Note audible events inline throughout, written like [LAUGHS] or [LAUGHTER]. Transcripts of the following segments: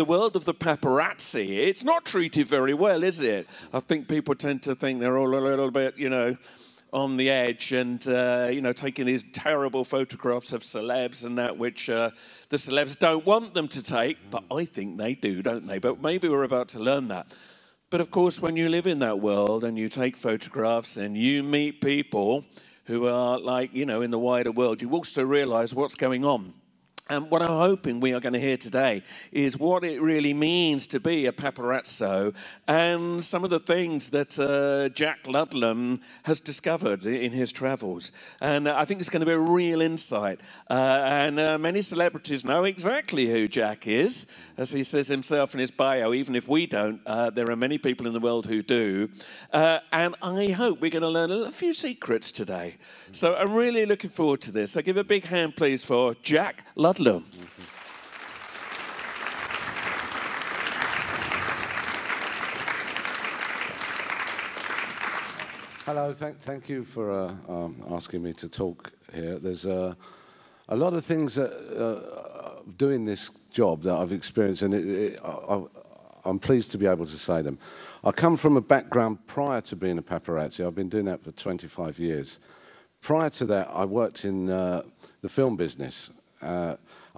the world of the paparazzi, it's not treated very well, is it? I think people tend to think they're all a little bit, you know, on the edge and, uh, you know, taking these terrible photographs of celebs and that, which uh, the celebs don't want them to take, but I think they do, don't they? But maybe we're about to learn that. But of course, when you live in that world and you take photographs and you meet people who are like, you know, in the wider world, you also realize what's going on. And what I'm hoping we are going to hear today is what it really means to be a paparazzo and some of the things that uh, Jack Ludlam has discovered in his travels. And I think it's going to be a real insight. Uh, and uh, many celebrities know exactly who Jack is, as he says himself in his bio, even if we don't, uh, there are many people in the world who do. Uh, and I hope we're going to learn a few secrets today. So I'm really looking forward to this. So give a big hand, please, for Jack Ludlam. Hello, thank, thank you for uh, um, asking me to talk here. There's uh, a lot of things that, uh, doing this job that I've experienced, and it, it, I, I'm pleased to be able to say them. I come from a background prior to being a paparazzi. I've been doing that for 25 years. Prior to that, I worked in uh, the film business.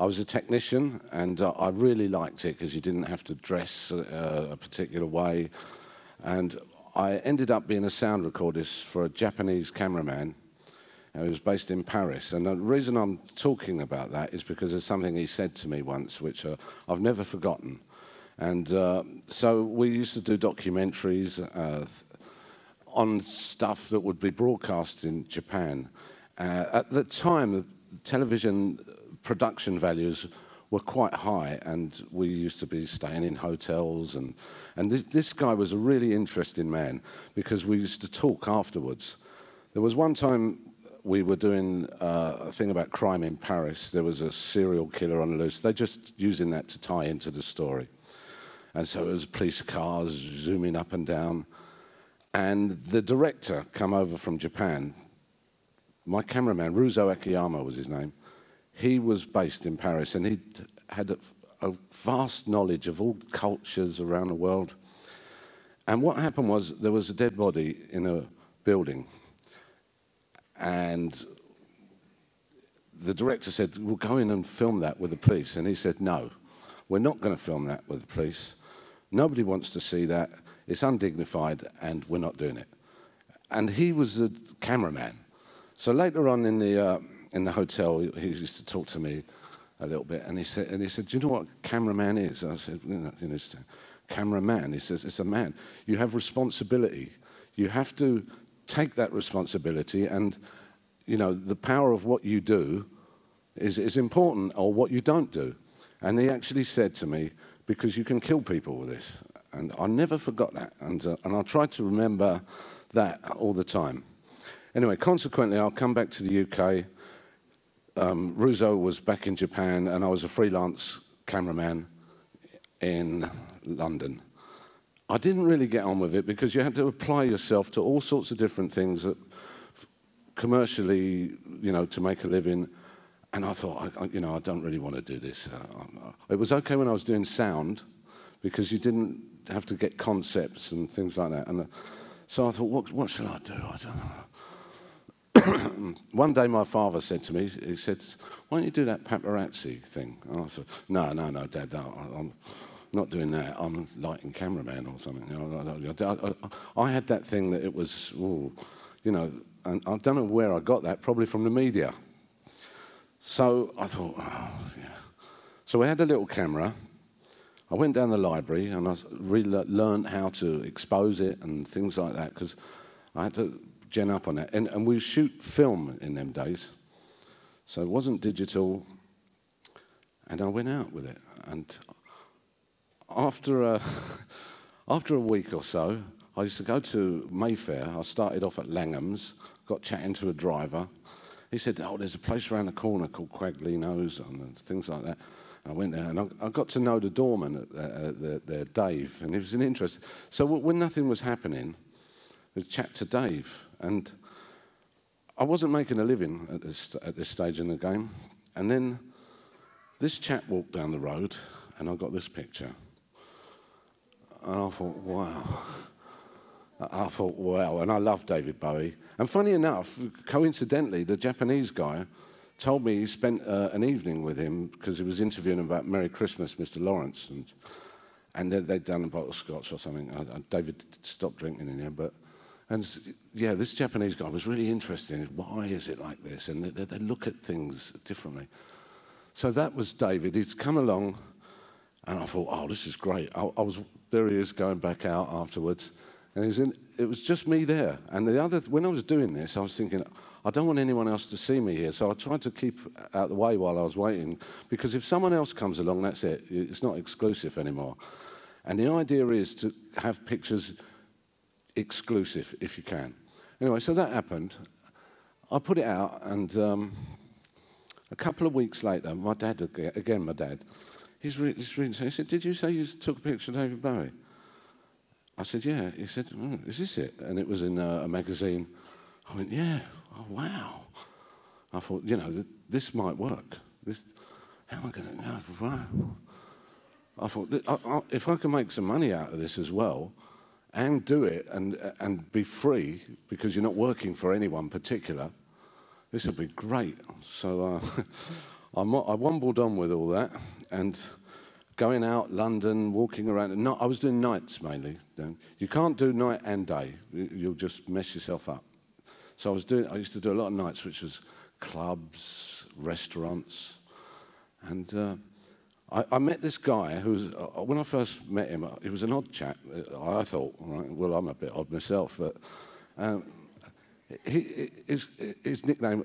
Uh, I was a technician, and uh, I really liked it because you didn't have to dress uh, a particular way. And I ended up being a sound recordist for a Japanese cameraman who was based in Paris. And the reason I'm talking about that is because there's something he said to me once, which uh, I've never forgotten. And uh, so we used to do documentaries uh, on stuff that would be broadcast in Japan. Uh, at the time, television production values were quite high, and we used to be staying in hotels. And, and this, this guy was a really interesting man because we used to talk afterwards. There was one time we were doing uh, a thing about crime in Paris. There was a serial killer on the loose. They're just using that to tie into the story. And so it was police cars zooming up and down. And the director come over from Japan. My cameraman, Ruzo Akiyama was his name. He was based in Paris and he had a, a vast knowledge of all cultures around the world. And what happened was there was a dead body in a building. And the director said, We'll go in and film that with the police. And he said, No, we're not going to film that with the police. Nobody wants to see that. It's undignified, and we're not doing it. And he was the cameraman. So later on in the, uh, in the hotel, he used to talk to me a little bit, and he said, and he said, "Do you know what cameraman is?" I said, "You know, you know cameraman." He says, "It's a man. You have responsibility. You have to take that responsibility, and you know the power of what you do is is important, or what you don't do." And he actually said to me, "Because you can kill people with this." And I never forgot that. And, uh, and I try to remember that all the time. Anyway, consequently, I'll come back to the UK. Um, Ruzo was back in Japan, and I was a freelance cameraman in London. I didn't really get on with it because you had to apply yourself to all sorts of different things that commercially, you know, to make a living. And I thought, I, you know, I don't really want to do this. Uh, it was okay when I was doing sound because you didn't have to get concepts and things like that. And uh, so I thought, what, what shall I do? I don't know. [COUGHS] One day my father said to me, he said, why don't you do that paparazzi thing? And I said, no, no, no, Dad, no, I'm not doing that. I'm lighting cameraman or something. You know, I, I, I, had that thing that it was, ooh, you know, and I don't know where I got that, probably from the media. So I thought, oh, yeah. So we had a little camera, I went down the library and I learned how to expose it and things like that because I had to gen up on that. And, and we shoot film in them days, so it wasn't digital. And I went out with it. And after a, [LAUGHS] after a week or so, I used to go to Mayfair. I started off at Langan's, got chatting to a driver. He said, Oh, there's a place around the corner called Quaglino's and things like that. I went there and I, I got to know the doorman uh, the, Dave, and it was an interest. So when nothing was happening, I chat to Dave, and I wasn't making a living at this, at this stage in the game. And then this chap walked down the road, and I got this picture. And I thought, wow. I thought, wow. And I love David Bowie. And funny enough, coincidentally, the Japanese guy told me he spent uh, an evening with him because he was interviewing about Merry Christmas, Mr. Lawrence. And, and they'd done a bottle of scotch or something. I, I, David stopped drinking in there, but and yeah, this Japanese guy was really interested in why is it like this, and they, they look at things differently. So that was David. He's come along, and I thought, oh, this is great. I, I was there. He is going back out afterwards, and in, it was just me there. And the other, when I was doing this, I was thinking, I don't want anyone else to see me here. So I tried to keep out the way while I was waiting, because if someone else comes along, that's it. It's not exclusive anymore. And the idea is to have pictures exclusive if you can. Anyway, so that happened. I put it out, and um, a couple of weeks later, my dad, again, my dad, he's, re- he's reading, he said, Did you say you took a picture of David Bowie? I said, Yeah. He said, oh, Is this it? And it was in a, a magazine. I went, Yeah. Oh, wow. I thought, you know, th- this might work. This, how am I going to know? I thought, I, I, if I can make some money out of this as well, and do it and, and be free because you're not working for anyone particular, this would be great. So uh, [LAUGHS] I wumbled on with all that and going out London, walking around. No, I was doing nights mainly. You can't do night and day. You'll just mess yourself up. So I was doing. I used to do a lot of nights, which was clubs, restaurants, and uh, I, I met this guy who was, uh, when I first met him, uh, he was an odd chap. Uh, I thought, right, well, I'm a bit odd myself, but um, he, his, his nickname,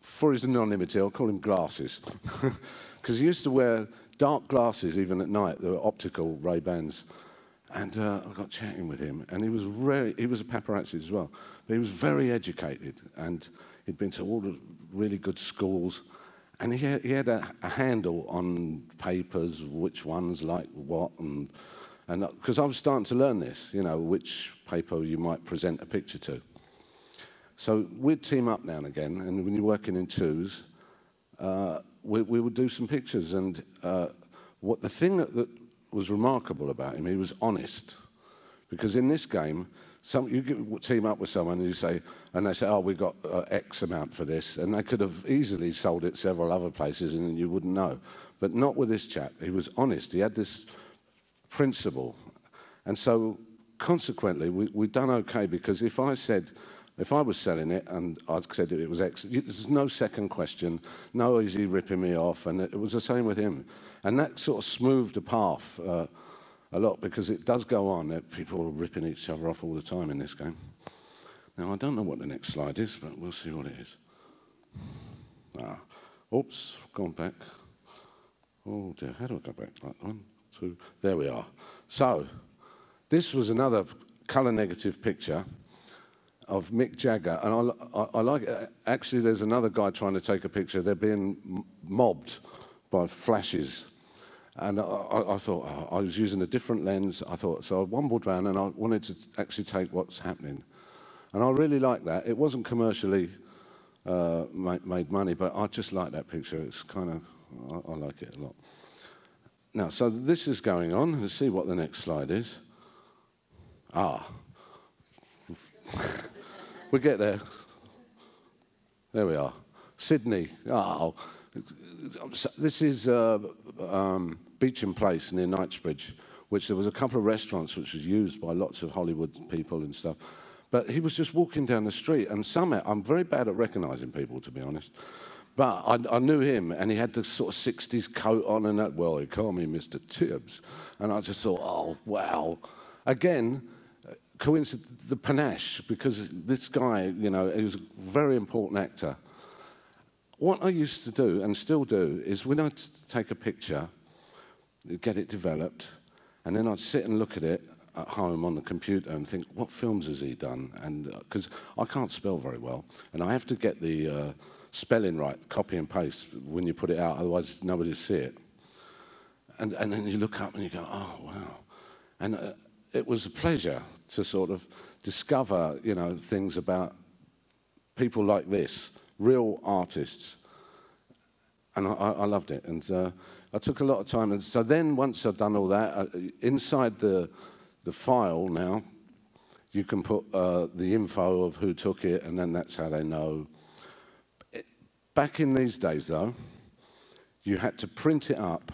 for his anonymity, I'll call him Glasses, [LAUGHS] because he used to wear dark glasses even at night. They were optical Ray-Bans. And uh, I got chatting with him, and he was very, he was a paparazzi as well, but he was very educated, and he'd been to all the really good schools, and he he had a, a, handle on papers, which ones like what, and because I was starting to learn this, you know, which paper you might present a picture to. So we'd team up now and again, and when you're working in twos, uh, we, we, would do some pictures. And uh, what the thing that, that was remarkable about him, he was honest, because in this game, some, you team up with someone and you say, and they say, oh, we've got uh, X amount for this, and they could have easily sold it several other places and you wouldn't know. But not with this chap. He was honest. He had this principle. And so consequently, we, we've done okay because if I said, if I was selling it and I said it was X, there's no second question. No, is he ripping me off? And it was the same with him. And that sort of smoothed the path. Uh, a lot because it does go on that people are ripping each other off all the time in this game. Now, I don't know what the next slide is, but we'll see what it is. Ah, oops, gone back. Oh dear, how do I go back? Like one, two, there we are. So, this was another colour negative picture of Mick Jagger, and I, I, I, like it. Actually, there's another guy trying to take a picture. They're being mobbed by flashes and I, I, I thought, oh, I was using a different lens. I thought, so I wumbled around and I wanted to actually take what's happening. And I really liked that. It wasn't commercially uh, made, made, money, but I just like that picture. It's kind of, I, I like it a lot. Now, so this is going on. Let's see what the next slide is. Ah. [LAUGHS] we get there. There we are. Sidney. Oh, this is uh, um, Beauchamp Place near Knightsbridge, which there was a couple of restaurants which was used by lots of Hollywood people and stuff. But he was just walking down the street, and somehow I'm very bad at recognizing people, to be honest. But I, I, knew him, and he had the sort of 60s coat on, and that, well, he called me Mr. Tibbs. And I just thought, oh, wow. Again, coincidence, the panache, because this guy, you know, he was a very important actor. What I used to do and still do is when I'd take a picture, get it developed, and then I'd sit and look at it at home on the computer and think, what films has he done? And because uh, I can't spell very well, and I have to get the uh, spelling right, copy and paste when you put it out, otherwise nobody will see it. And, and then you look up and you go, oh, wow. And uh, it was a pleasure to sort of discover, you know, things about people like this real artists. And I, I loved it. And uh, I took a lot of time. And so then once I'd done all that, uh, inside the, the file now, you can put uh, the info of who took it, and then that's how they know. Back in these days, though, you had to print it up,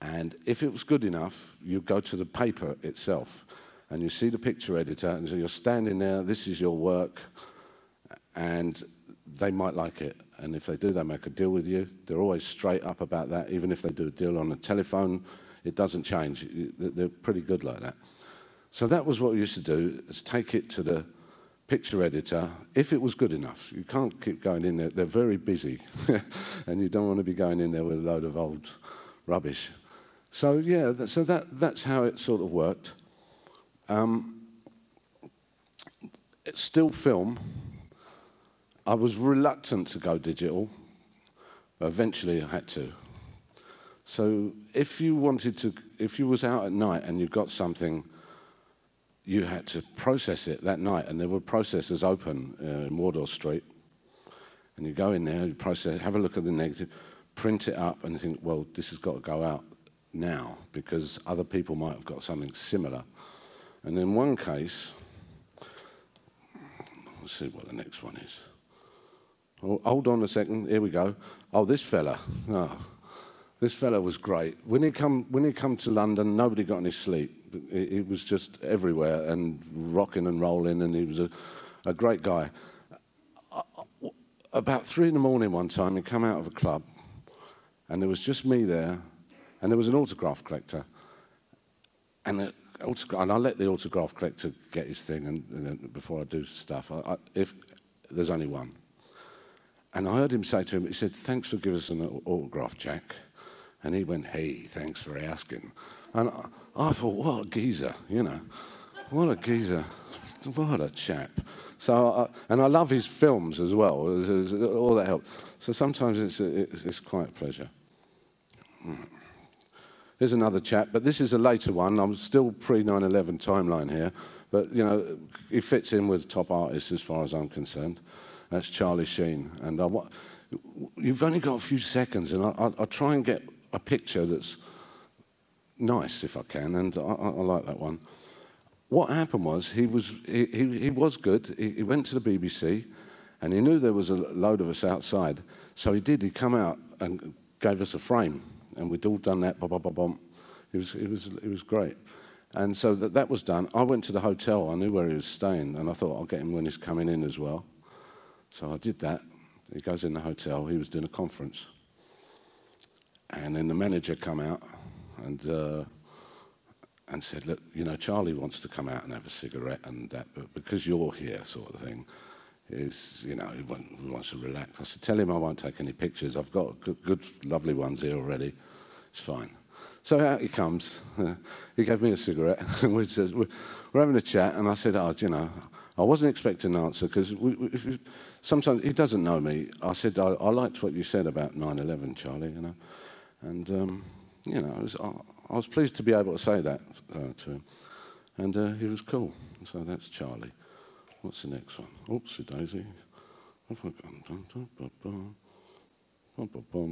and if it was good enough, you go to the paper itself, and you see the picture editor, and so you're standing there, this is your work, and they might like it. And if they do, they make a deal with you. They're always straight up about that. Even if they do a deal on the telephone, it doesn't change. They're pretty good like that. So that was what we used to do, is take it to the picture editor, if it was good enough. You can't keep going in there. They're very busy. [LAUGHS] and you don't want to be going in there with a load of old rubbish. So, yeah, so that, that's how it sort of worked. Um, it's still film. I was reluctant to go digital, but eventually I had to. So if you wanted to, if you was out at night and you got something, you had to process it that night, and there were processors open uh, in Wardour Street. And you go in there, you process, have a look at the negative, print it up, and think, well, this has got to go out now because other people might have got something similar. And in one case, let's see what the next one is. Hold on a second. Here we go. Oh, this fella. Oh, this fella was great. When he come when he come to London, nobody got any sleep. He, was just everywhere and rocking and rolling, and he was a, a great guy. Uh, uh, about three in the morning one time, he come out of a club, and there was just me there, and there was an autograph collector, and and I let the autograph collector get his thing, and, and before I do stuff, I, I, if there's only one. And I heard him say to him, he said, thanks for giving us an autograph, Jack. And he went, hey, thanks for asking. And I, I thought, what a geezer, you know. What a geezer. What a chap. So, and I love his films as well. All that helps. So sometimes it's, it's, it's quite a pleasure. Hmm. Here's another chap, but this is a later one. I'm still pre 9 11 timeline here, but you know, he fits in with top artists as far as I'm concerned. That's Charlie Sheen. And I, you've only got a few seconds, and I, I, try and get a picture that's nice if I can, and I, I like that one. What happened was he was, he, he, he was good. He, he, went to the BBC, and he knew there was a load of us outside. So he did. He come out and gave us a frame, and we'd all done that. Bum, bum, bum. It was, it was, it was great. And so that, that was done. I went to the hotel. I knew where he was staying, and I thought I'll get him when he's coming in as well. So I did that. He goes in the hotel. He was doing a conference. And then the manager come out and, uh, and said, look, you know, Charlie wants to come out and have a cigarette and that, but because you're here sort of thing, is, you know, he, wants to relax. I said, tell him I won't take any pictures. I've got good, good lovely ones here already. It's fine. So out he comes. [LAUGHS] he gave me a cigarette. [LAUGHS] we said, we're having a chat. And I said, oh, you know, I wasn't expecting an answer because sometimes he doesn't know me. I said, I, I liked what you said about 9 11, Charlie, you know. And, um, you know, I was, I, I was, pleased to be able to say that uh, to him. And uh, he was cool. So that's Charlie. What's the next one? Oopsie daisy.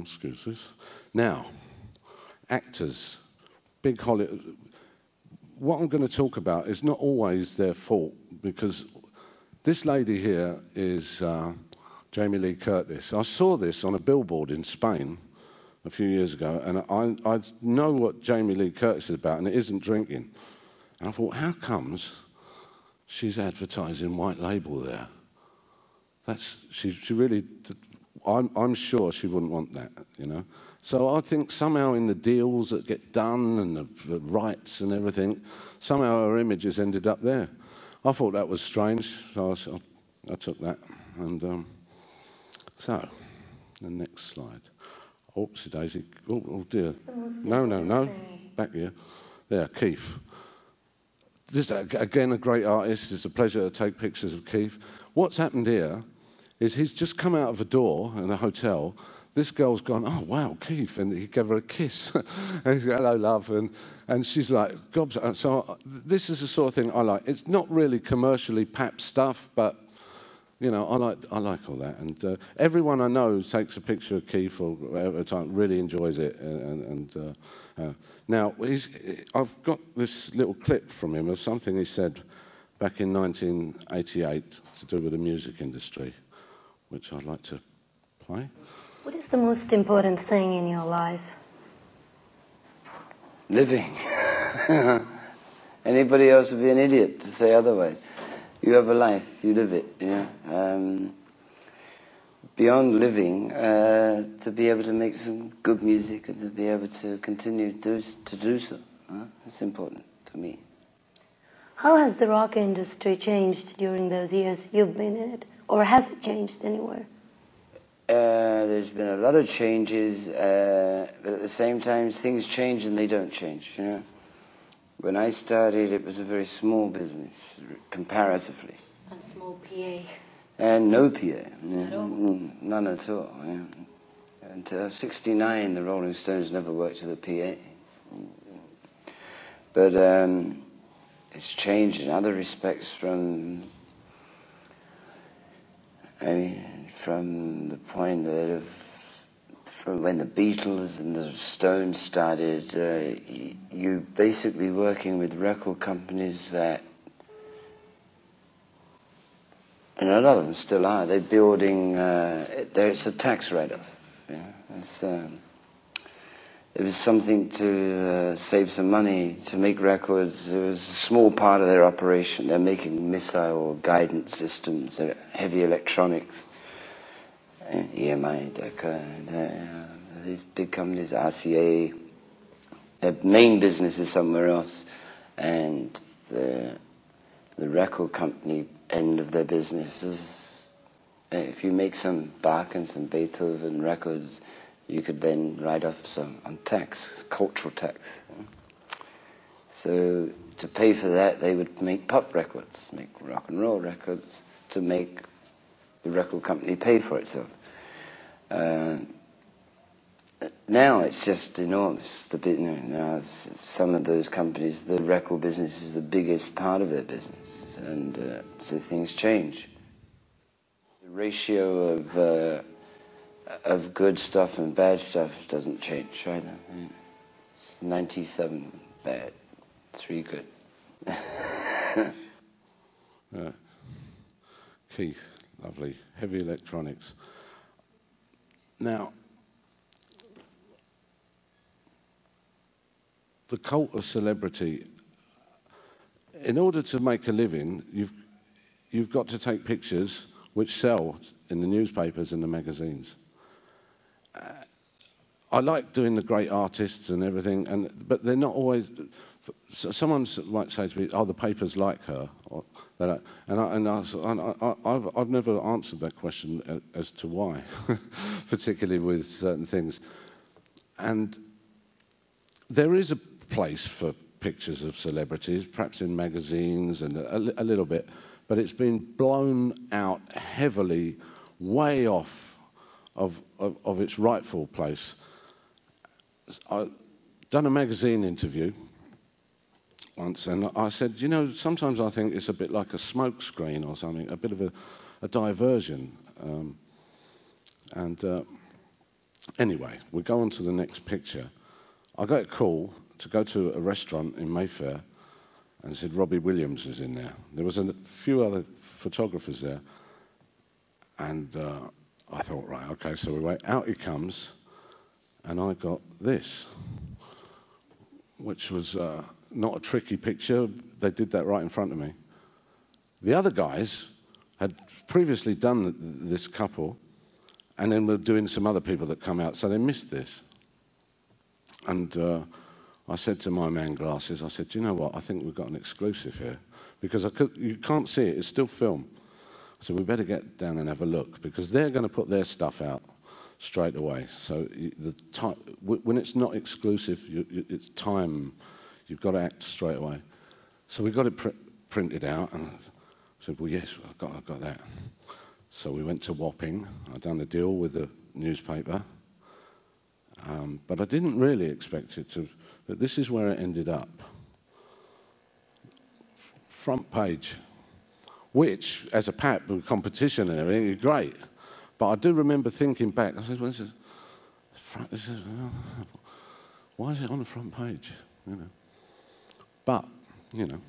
Excuse this. Now, actors, big Hollywood. What I'm going to talk about is not always their fault because this lady here is uh, Jamie Lee Curtis. I saw this on a billboard in Spain a few years ago, and I, I know what Jamie Lee Curtis is about, and it isn't drinking. And I thought, how comes she's advertising white label there? That's she, she really. I'm, I'm sure she wouldn't want that, you know. So I think somehow in the deals that get done and the, the rights and everything, somehow her images ended up there. I thought that was strange, so I, I took that. And um, so, the next slide. Oopsie daisy. Oh, oh dear. No, no, no. Back here. There, Keith. This again a great artist. It's a pleasure to take pictures of Keith. What's happened here is he's just come out of a door in a hotel. This girl's gone, oh wow, Keith, and he gave her a kiss. [LAUGHS] and hello, love, and and she's like, gobs. So this is the sort of thing I like. It's not really commercially pap stuff, but you know, I like, I like all that. And uh, everyone I know takes a picture of Keith or whatever time, really enjoys it. And, and uh, uh, now, I've got this little clip from him of something he said back in 1988 to do with the music industry, which I'd like to play. What is the most important thing in your life? Living. [LAUGHS] Anybody else would be an idiot to say otherwise you have a life, you live it. Know? Um, beyond living, uh, to be able to make some good music and to be able to continue do, to do so, huh? it's important to me. How has the rock industry changed during those years you've been in it, or has it changed anywhere? Uh, there's been a lot of changes, uh, but at the same time, things change and they don't change. You know, when I started, it was a very small business, comparatively. And small PA. And no PA. Mm, none at all. Yeah. Until 69, the Rolling Stones never worked with a PA. But um, it's changed in other respects from, I mean, from the point that of from when the Beatles and the Stones started, uh, you basically working with record companies that, and a lot of them still are. They're building. Uh, it's a tax write-off. It's, um, it was something to uh, save some money to make records. It was a small part of their operation. They're making missile guidance systems, uh, heavy electronics EMI, Decca, these big companies, RCA, their main business is somewhere else, and the the record company end of their business is if you make some Bach and some Beethoven records, you could then write off some on tax, cultural tax. So to pay for that, they would make pop records, make rock and roll records to make the record company pay for itself. Uh, now it's just enormous. The you know, now some of those companies, the record business is the biggest part of their business, and uh, so things change. The ratio of uh, of good stuff and bad stuff doesn't change either. Ninety-seven bad, three good. [LAUGHS] Keith, lovely. Heavy electronics. Now, the cult of celebrity, in order to make a living, you've, you've got to take pictures which sell in the newspapers and the magazines. Uh, I like doing the great artists and everything, and, but they're not always. Someone might say to me, "Oh, the papers like her," or, and I, and I, have I've never answered that question as to why, [LAUGHS] particularly with certain things. And there is a place for pictures of celebrities, perhaps in magazines and a, a little bit, but it's been blown out heavily, way off of, of, of its rightful place. I've done a magazine interview once, and I said, you know, sometimes I think it's a bit like a smoke screen or something, a bit of a, a diversion. Um, and uh, anyway, we go on to the next picture. I got a call to go to a restaurant in Mayfair, and said Robbie Williams was in there. There was a few other photographers there, and uh, I thought, right, okay, so we wait. Out he comes, and I got this, which was. Uh, not a tricky picture. They did that right in front of me. The other guys had previously done this couple and then were doing some other people that come out, so they missed this. And uh, I said to my man glasses, I said, Do you know what? I think we've got an exclusive here. Because could, you can't see it, it's still film. So we better get down and have a look because they're going to put their stuff out straight away. So the time, when it's not exclusive, it's time You've got to act straight away. So we got it pr- printed out, and I said, "Well, yes, I've got, I've got that." So we went to Wapping. I'd done a deal with the newspaper, um, but I didn't really expect it to. But this is where it ended up. Front page. which, as a pap with competition and everything, is great. But I do remember thinking back, I said, well, this is, front, this is, why is it on the front page? You know. But, you know,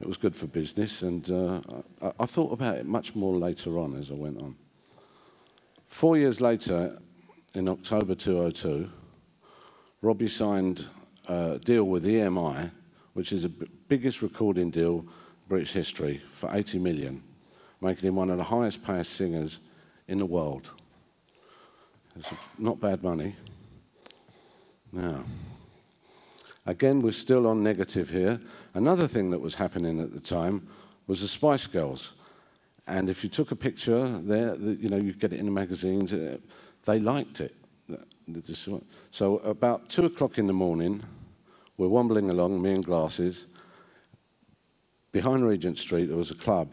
it was good for business, and uh, I, I thought about it much more later on as I went on. Four years later, in October 2002, Robbie signed a deal with EMI, which is the biggest recording deal in British history, for 80 million, making him one of the highest paid singers in the world. It's not bad money. Now, again, we're still on negative here. Another thing that was happening at the time was the Spice Girls. And if you took a picture there, you know, you'd get it in the magazines, uh, they liked it. So about two o'clock in the morning, we're wambling along, me and Glasses. Behind Regent Street, there was a club,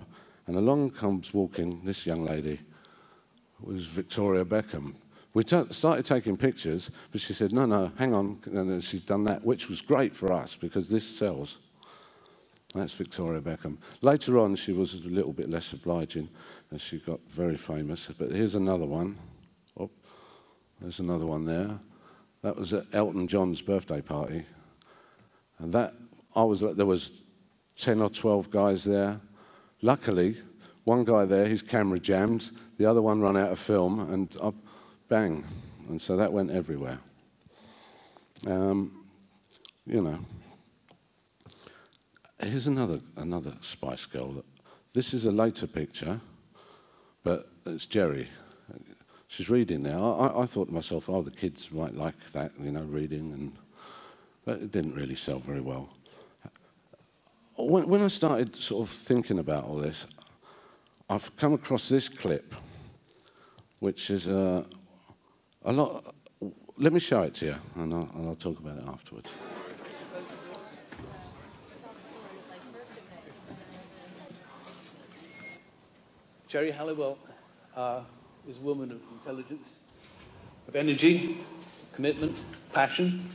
and along comes walking this young lady. It was Victoria Beckham. We started taking pictures, but she said, no, no, hang on. And then she's done that, which was great for us because this sells. That's Victoria Beckham. Later on, she was a little bit less obliging and she got very famous. But here's another one. Oh, there's another one there. That was at Elton John's birthday party. And that, I was, there was 10 or 12 guys there. Luckily, one guy there, his camera jammed. The other one ran out of film and I, bang. And so that went everywhere. Um, you know. Here's another, another Spice Girl. This is a later picture, but it's Geri. She's reading now. I, I thought to myself, oh, the kids might like that, you know, reading, and but it didn't really sell very well. When, when I started sort of thinking about all this, I've come across this clip, which is uh, a lot. Let me show it to you, and I'll, and I'll talk about it afterwards. Geri Halliwell uh, is a woman of intelligence, of energy, commitment, passion.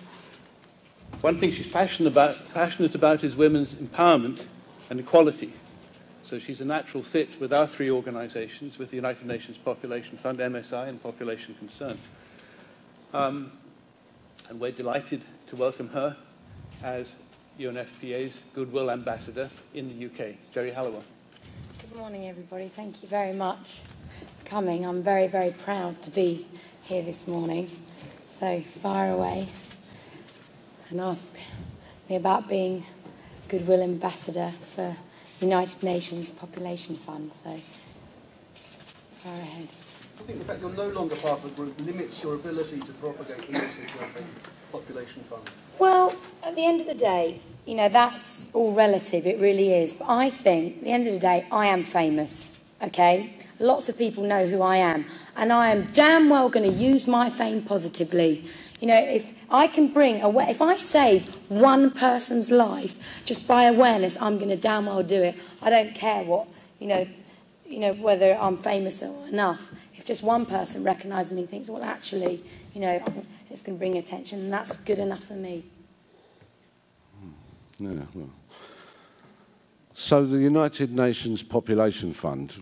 One thing she's passionate about, passionate about is women's empowerment and equality. So she's a natural fit with our three organizations, with the United Nations Population Fund, MSI, and Population Concern. Um, and we're delighted to welcome her as UNFPA's Goodwill Ambassador in the UK. Geri Halliwell. Good morning, everybody. Thank you very much for coming. I'm very, very proud to be here this morning. So, fire away and ask me about being Goodwill Ambassador for United Nations Population Fund. So, fire ahead. I think the fact you're no longer part of the group limits your ability to propagate the message of the population fund. Well, at the end of the day, you know, that's all relative, it really is. But I think, at the end of the day, I am famous, okay? Lots of people know who I am. And I am damn well going to use my fame positively. You know, if I can bring, away, if I save one person's life just by awareness, I'm going to damn well do it. I don't care what, you know, you know, whether I'm famous or enough. If just one person recognises me and thinks, well, actually, you know, it's going to bring attention, and that's good enough for me. Yeah, well. So the United Nations Population Fund,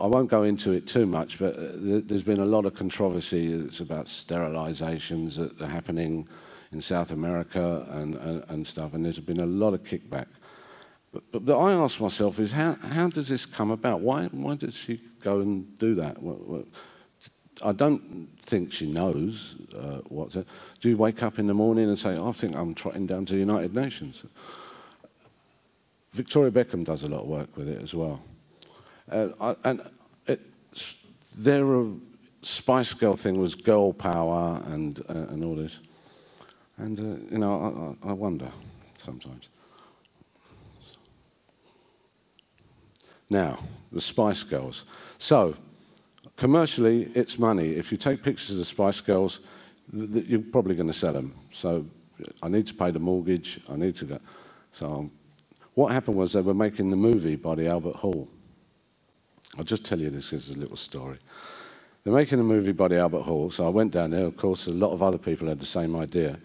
I won't go into it too much, but uh, there's been a lot of controversy. It's about sterilizations that are happening in South America and, and, and stuff, and there's been a lot of kickback. But, but, but, I ask myself is how, how does this come about? Why, why she go and do that? I don't think she knows uh, what to. Do you wake up in the morning and say, I think I'm trotting down to the United Nations? Victoria Beckham does a lot of work with it as well. Uh, and it, their Spice Girl thing was girl power and, uh, and all this. And, uh, you know, I, I wonder sometimes. Now, the Spice Girls. So, commercially, it's money. If you take pictures of the Spice Girls, you're probably going to sell them. So I need to pay the mortgage. I need to get. So what happened was they were making the movie by the Albert Hall. I'll just tell you this as a little story. They're making a movie by the Albert Hall, so I went down there. Of course, a lot of other people had the same idea,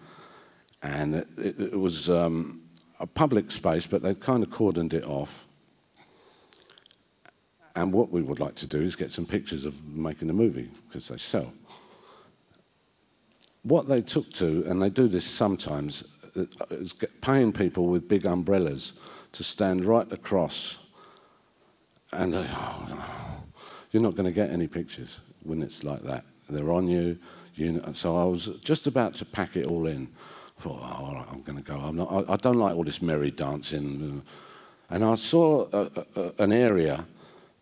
and it, it, was um, a public space, but they kind of cordoned it off. And what we would like to do is get some pictures of making the movie because they sell. What they took to, and they do this sometimes, uh, is paying people with big umbrellas to stand right across and oh, you're not going to get any pictures when it's like that. They're on you. you know, so I was just about to pack it all in. I thought, oh, all right, I'm going to go. I'm not, I, I, don't like all this merry dancing. And I saw a, a, an area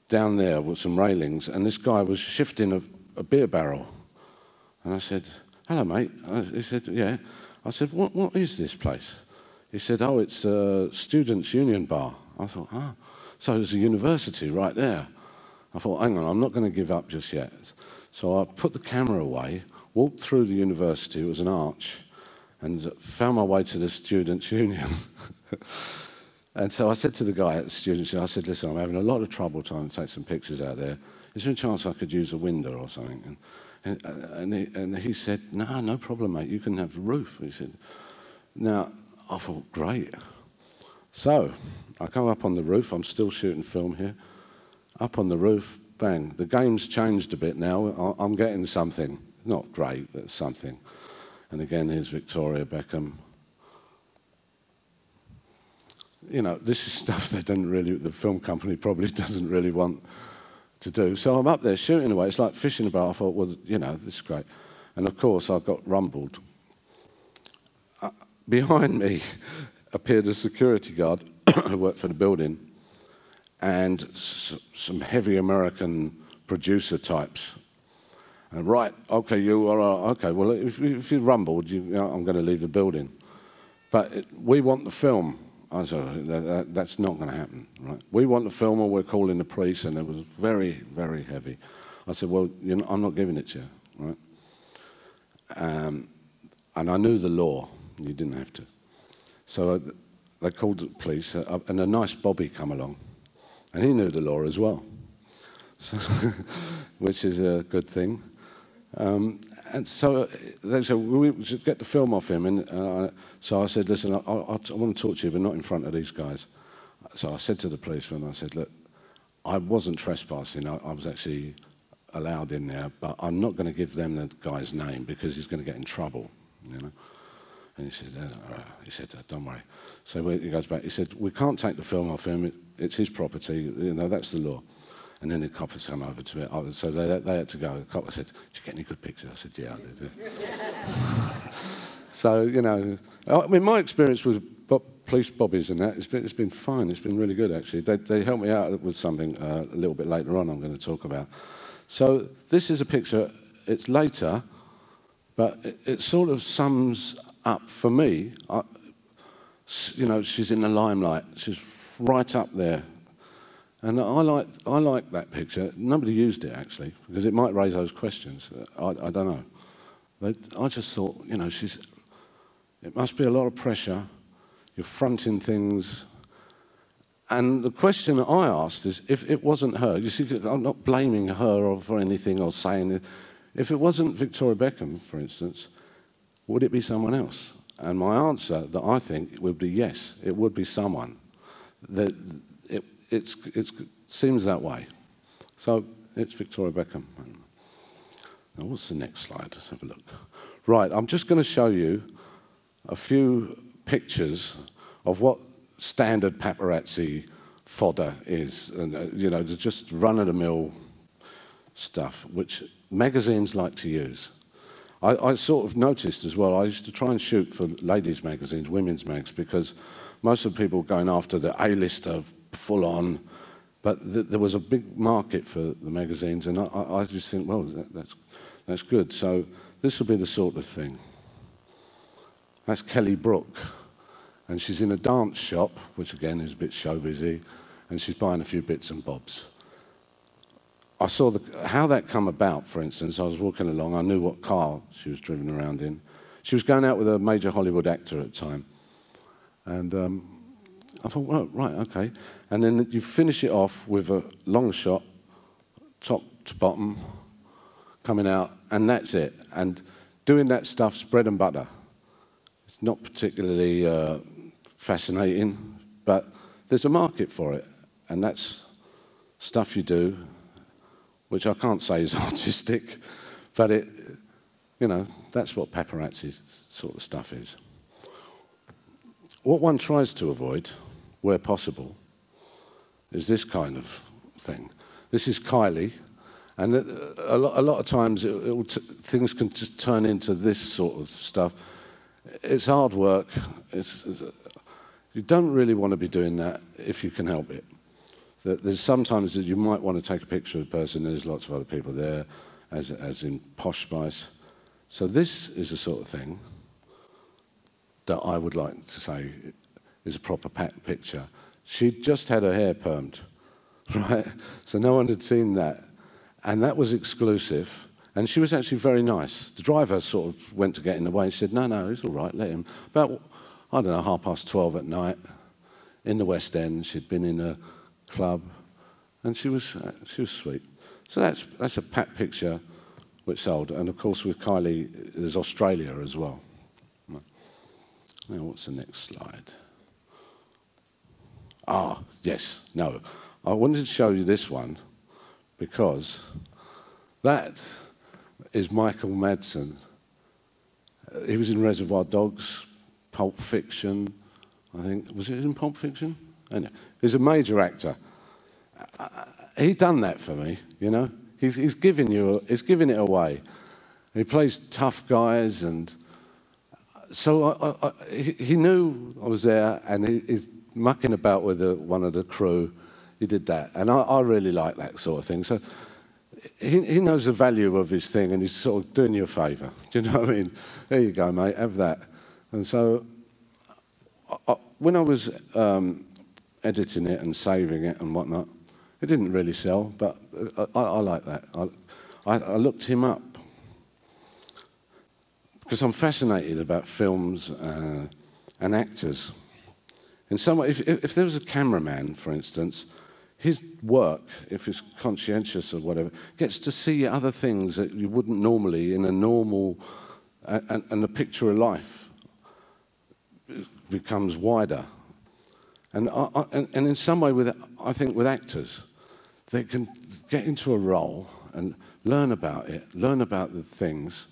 down there with some railings, and this guy was shifting a, a beer barrel. And I said, hello, mate. He said, yeah. I said, what, what is this place? He said, oh, it's a students' union bar. I thought, ah. So there's a university right there. I thought, hang on, I'm not going to give up just yet. So I put the camera away, walked through the university, it was an arch, and found my way to the students' [LAUGHS] union. and so I said to the guy at the students' union, I said, listen, I'm having a lot of trouble trying to take some pictures out there. Is there a chance I could use a window or something? And, and, and, he, and he said, no, no problem, mate. You can have the roof. He said, now, I thought, great. So I come up on the roof. I'm still shooting film here. Up on the roof, bang. The game's changed a bit now. I'm getting something. Not great, but something. And again, here's Victoria Beckham. You know, this is [LAUGHS] stuff they didn't really, the film company probably [LAUGHS] doesn't really want to do. So I'm up there shooting away. It's like fishing about. I thought, well, you know, this is great. And of course, I got rumbled. Uh, behind me appeared a security guard [COUGHS] who worked for the building and some heavy American producer types. And right, okay, you are, okay, well, if, if you rumbled, you, you know, I'm going to leave the building. But it, we want the film. I said, that, that, that's not going to happen, right? We want the film or we're calling the police, and it was very, very heavy. I said, well, you know, I'm not giving it to you, right? Um, and I knew the law. You didn't have to. So uh, they called the police, uh, and a nice Bobby come along. And he knew the law as well, so, [LAUGHS] which is a good thing. Um, and so uh, they said, we should get the film off him. And uh, so I said, listen, I, I, I, want to talk to you, but not in front of these guys. So I said to the policeman, I said, look, I wasn't trespassing. I, I was actually allowed in there, but I'm not going to give them the guy's name because he's going to get in trouble, you know. And he said, uh, he said, don't worry. So he goes back. He said, we can't take the film off him. It, it's his property. You know, that's the law. And then the coppers come over to it. So they, they had to go. The copper said, did you get any good pictures? I said, yeah, I did. so, you know, I mean, my experience with police bobbies and that, it's been, it's been fine. It's been really good, actually. They, they helped me out with something uh, a little bit later on I'm going to talk about. So this is a picture. It's later, but it, it sort of sums up for me. I, you know, she's in the limelight. She's right up there. And I like, I like that picture. Nobody used it, actually, because it might raise those questions. I, I don't know. But I just thought, you know, she's, it must be a lot of pressure. You're fronting things. And the question that I asked is if it wasn't her, you see, I'm not blaming her for anything or saying it. If it wasn't Victoria Beckham, for instance, would it be someone else? And my answer that I think would be yes, it would be someone. That it it's, it seems that way. So it's Victoria Beckham. Now, what's the next slide? Let's have a look. Right, I'm just going to show you a few pictures of what standard paparazzi fodder is, and uh, you know, just run-of-the-mill stuff, which magazines like to use. I, I, sort of noticed as well, I used to try and shoot for ladies' magazines, women's mags, because most of the people going after the A-lister full on, but th there was a big market for the magazines, and I, I just think, well, that, that's, that's good. So this will be the sort of thing. That's Kelly Brook, and she's in a dance shop, which again is a bit show busy, and she's buying a few bits and bobs. I saw the, how that come about, for instance. I was walking along, I knew what car she was driven around in. She was going out with a major Hollywood actor at the time. And um, I thought, well, right, okay. And then you finish it off with a long shot, top to bottom, coming out, and that's it. And doing that stuff's bread and butter. It's not particularly uh, fascinating, but there's a market for it, and that's stuff you do, which I can't say is [LAUGHS] artistic, but it, you know, that's what paparazzi sort of stuff is. What one tries to avoid, where possible, is this kind of thing. This is Kylie, and a lot, a lot of times it, it things can just turn into this sort of stuff. It's hard work. It's, it's, you don't really want to be doing that if you can help it. That there's sometimes that you might want to take a picture of a person, there's lots of other people there, as, as in Posh Spice. So this is the sort of thing that I would like to say is a proper picture. She'd just had her hair permed, [LAUGHS] right? So no one had seen that. And that was exclusive. And she was actually very nice. The driver sort of went to get in the way. He said, no, no, it's all right, let him. About, I don't know, half past 12 at night in the West End. She'd been in a club. And she was, uh, she was sweet. So that's, that's a pat picture which sold. And of course, with Kylie, there's Australia as well. Now, what's the next slide? Ah, yes, no. I wanted to show you this one because that is Michael Madsen. He was in Reservoir Dogs, Pulp Fiction, I think. Was it in Pulp Fiction? He's a major actor. He done that for me, you know. He's, he's, giving you, he's giving it away. He plays tough guys, and so I, I, he, he, knew I was there, and he, he's mucking about with the, one of the crew. He did that, and I, I really like that sort of thing. So he, he knows the value of his thing, and he's sort of doing you a favour. [LAUGHS] Do you know what I mean? There you go, mate. Have that. And so I, when I was um, editing it and saving it and whatnot, it didn't really sell, but I, I, I like that. I, I, looked him up because I'm fascinated about films uh, and actors. In some way, if, if there was a cameraman, for instance, his work, if he's conscientious or whatever, gets to see other things that you wouldn't normally in a normal, uh, and, and the picture of life becomes wider. And, I, I, and, and in some way, with, I think with actors, they can get into a role and learn about it, learn about the things,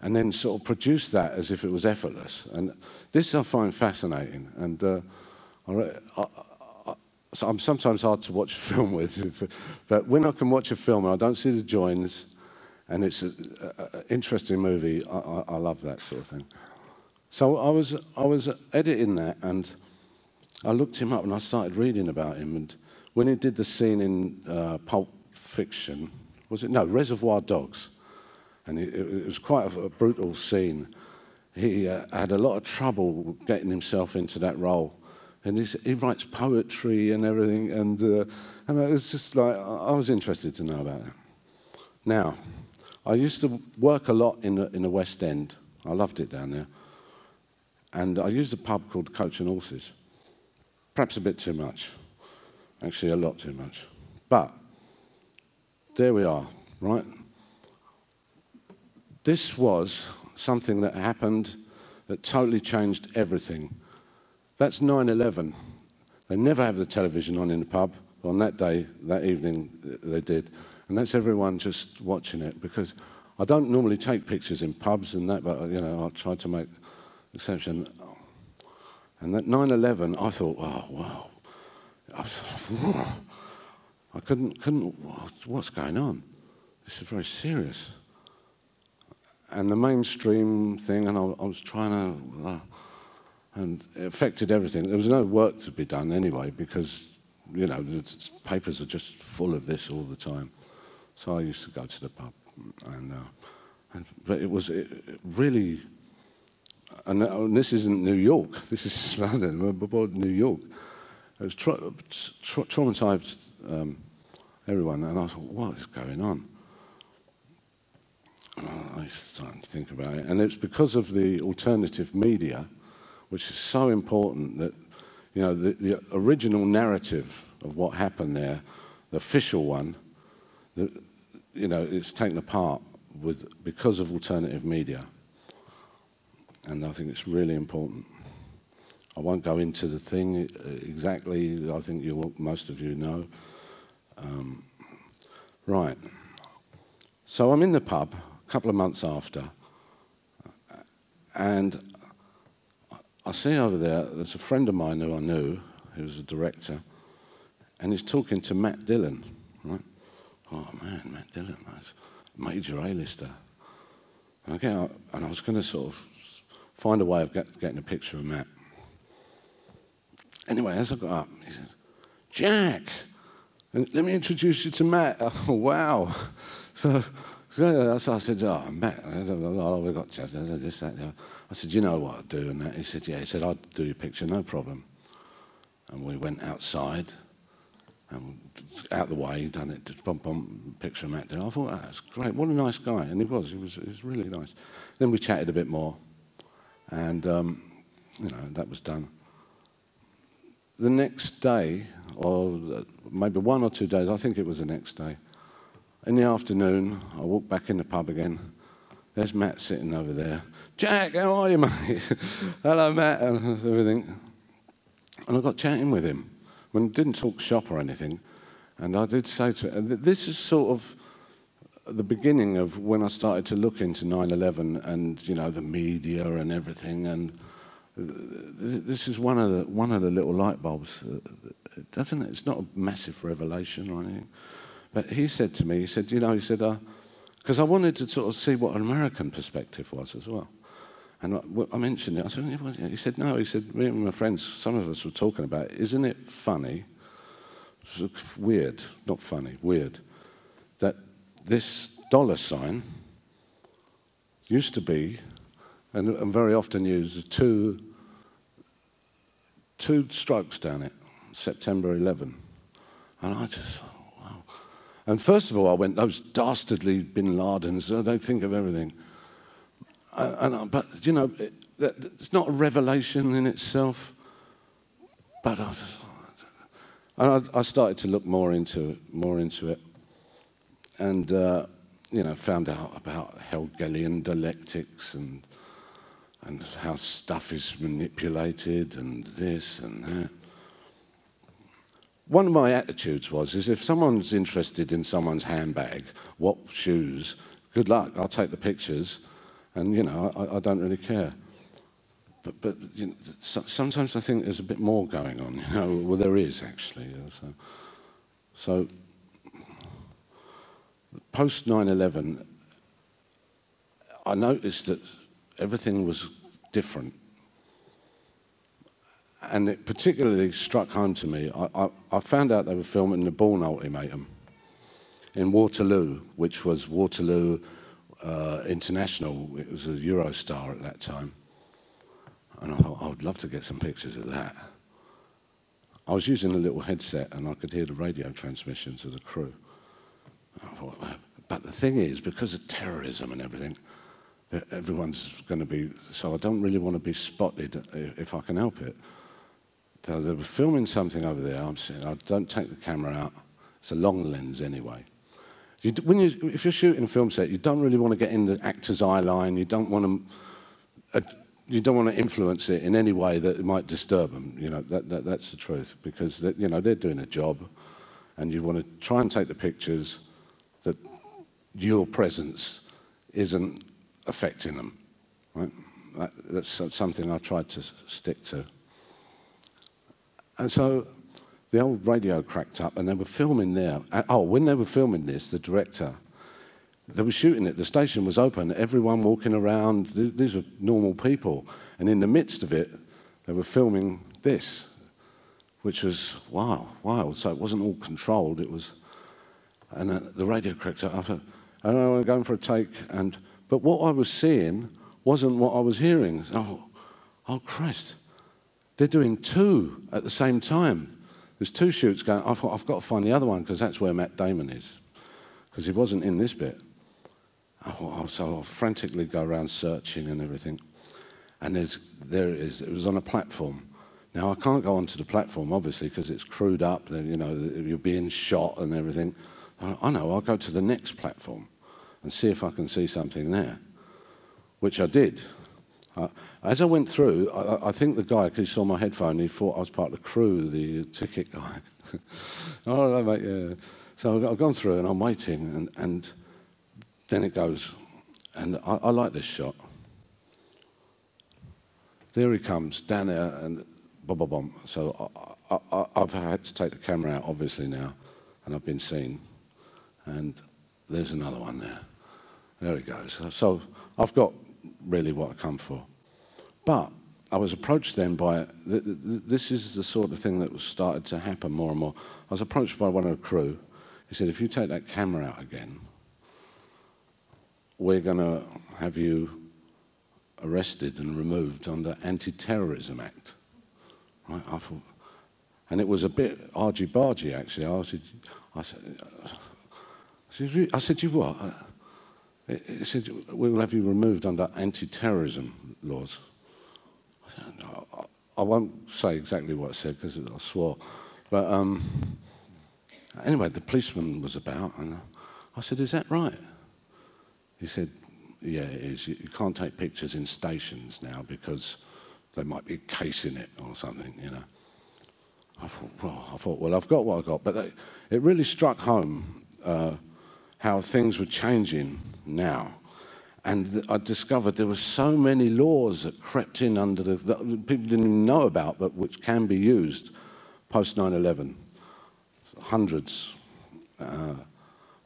and then sort of produce that as if it was effortless. And this I find fascinating. And uh, I, I, so I'm sometimes hard to watch a [LAUGHS] film with, but when I can watch a film and I don't see the joins, and it's an interesting movie, I, I love that sort of thing. So I was, I was editing that, and I looked him up and I started reading about him. And when he did the scene in uh, Pulp Fiction, was it? No, Reservoir Dogs. And it, it was quite a, a brutal scene. He uh, had a lot of trouble getting himself into that role. And he writes poetry and everything. And, uh, and it was just like, I was interested to know about that. Now, I used to work a lot in the, in the West End. I loved it down there. And I used a pub called Coach and Horses. Perhaps a bit too much. Actually, a lot too much. But there we are, right? This was something that happened that totally changed everything. That's 9 11. They never have the television on in the pub. But on that day, that evening, they did. And that's everyone just watching it because I don't normally take pictures in pubs and that, but you know, I tried to make exception. And that 9 11, I thought, oh, wow, I couldn't, couldn't, what's going on? This is very serious. And the mainstream thing, and I, I was trying to, uh, and it affected everything. There was no work to be done anyway because, you know, the papers are just full of this all the time. So I used to go to the pub. And, uh, and but it was it, it really, and, and, this isn't New York, this is London, but New York. It was tra tra traumatized um, everyone, and I thought, what is going on? I started to think about it, and it's because of the alternative media, which is so important that, you know, the, the original narrative of what happened there, the official one, the, you know, it's taken apart with because of alternative media, and I think it's really important. I won't go into the thing exactly. I think you, most of you know. Um, right. So I'm in the pub a couple of months after, and I see over there, there's a friend of mine who I knew, who was a director, and he's talking to Matt Dillon. Right? Oh man, Matt Dillon, major A-lister. And I get and I was going to sort of find a way of get, getting a picture of Matt. Anyway, as I got up, he said, Jack, and let me introduce you to Matt. [LAUGHS] Oh, wow. [LAUGHS] So, so I said, oh, Matt, we got this, that, that. I said, you know what I do and that? He said, yeah. He said, I'd do your picture, no problem. And we went outside and out the way, done it, just bump, picture of Matt. I thought, oh, that's great. What a nice guy. And he was, he was, he was really nice. Then we chatted a bit more. And, um, you know, that was done. The next day, or maybe one or two days, I think it was the next day, in the afternoon, I walked back in the pub again. There's Matt sitting over there. Jack, how are you, [LAUGHS] mate? Hello, Matt, and everything. And I got chatting with him. When didn't talk shop or anything. And I did say to him, this is sort of the beginning of when I started to look into 9/11 and you know the media and everything. And this is one of the one of the little light bulbs, doesn't it? It's not a massive revelation or anything. But he said to me, he said, you know, he said, because uh, I wanted to sort of see what an American perspective was as well. And I, I mentioned it. I said, he said, no. He said, me and my friends, some of us were talking about, it. isn't it funny, weird, not funny, weird, that this dollar sign used to be, and, and very often used, two, two strokes down it, September 11. And I just thought, wow. And first of all, I went, those dastardly bin Ladens, uh, they think of everything. Uh, and, but, you know, it, it's not a revelation in itself. But I, just, I, I started to look more into, more into it. And, uh, you know, found out about Hegelian dialectics and, and how stuff is manipulated and this and that. One of my attitudes was, is if someone's interested in someone's handbag, what shoes, good luck, I'll take the pictures and you know, I, I don't really care. But, but you know, so, sometimes I think there's a bit more going on. [LAUGHS] You know, well, there is actually. So, so post 9/11, I noticed that everything was different, and it particularly struck home to me. I, I, I found out they were filming the Bourne Ultimatum in Waterloo, which was Waterloo uh, International. It was a Eurostar at that time. And I thought, I would love to get some pictures of that. I was using a little headset and I could hear the radio transmissions of the crew. But the thing is, because of terrorism and everything, everyone's going to be, so I don't really want to be spotted if I can help it. They were filming something over there. I'm saying, I don't take the camera out. It's a long lens anyway. You, when you, if you're shooting a film set, you don't really want to get in the actor's eye line. You don't want to, uh, you don't want to influence it in any way that might disturb them. You know, that, that, that's the truth because they, you know they're doing a job, and you want to try and take the pictures that your presence isn't affecting them. Right? That, that's something I tried to stick to. And so the old radio cracked up and they were filming there. Uh, oh, when they were filming this, the director, they were shooting it. The station was open, everyone walking around. These are normal people. And in the midst of it, they were filming this, which was wow, wild. So it wasn't all controlled. It was, and uh, the radio cracked up. I thought, I know I'm going for a take. And, but what I was seeing wasn't what I was hearing. Oh, oh Christ. They're doing two at the same time. There's two shoots going. I thought, I've got to find the other one because that's where Matt Damon is. Because he wasn't in this bit. Oh, so I'll frantically go around searching and everything. And there's, there it is. It was on a platform. Now, I can't go onto the platform, obviously, because it's crewed up. You know, you're being shot and everything. I know, I'll go to the next platform and see if I can see something there, which I did. Uh, as I went through, I, I think the guy, he saw my headphone, he thought I was part of the crew, the ticket guy. [LAUGHS] oh, mate, yeah. So I've- gone through and I'm waiting, and, and then it goes. And I, I like this shot. There he comes, down there, and boom, boom, boom. So I, I, I've had to take the camera out, obviously, now, and I've been seen. And there's another one there. There he goes. So I've got really what I come for. But I was approached then by, th- th- this is the sort of thing that was started to happen more and more. I was approached by one of the crew. He said, if you take that camera out again, we're going to have you arrested and removed under Anti-Terrorism Act. Right, I thought, and it was a bit argy-bargy, actually. I said, I said, I said you what? He said, we'll have you removed under anti-terrorism laws. I, said, no, I, won't say exactly what I said because I swore. But um, anyway, the policeman was about, and I said, is that right? He said, yeah, it is. You, can't take pictures in stations now because there might be a case in it or something, you know. I thought, well, I thought, well, I've got what I got. But it really struck home uh, how things were changing now. And I discovered there were so many laws that crept in under the, that people didn't even know about, but which can be used post 9 11. Hundreds. Uh,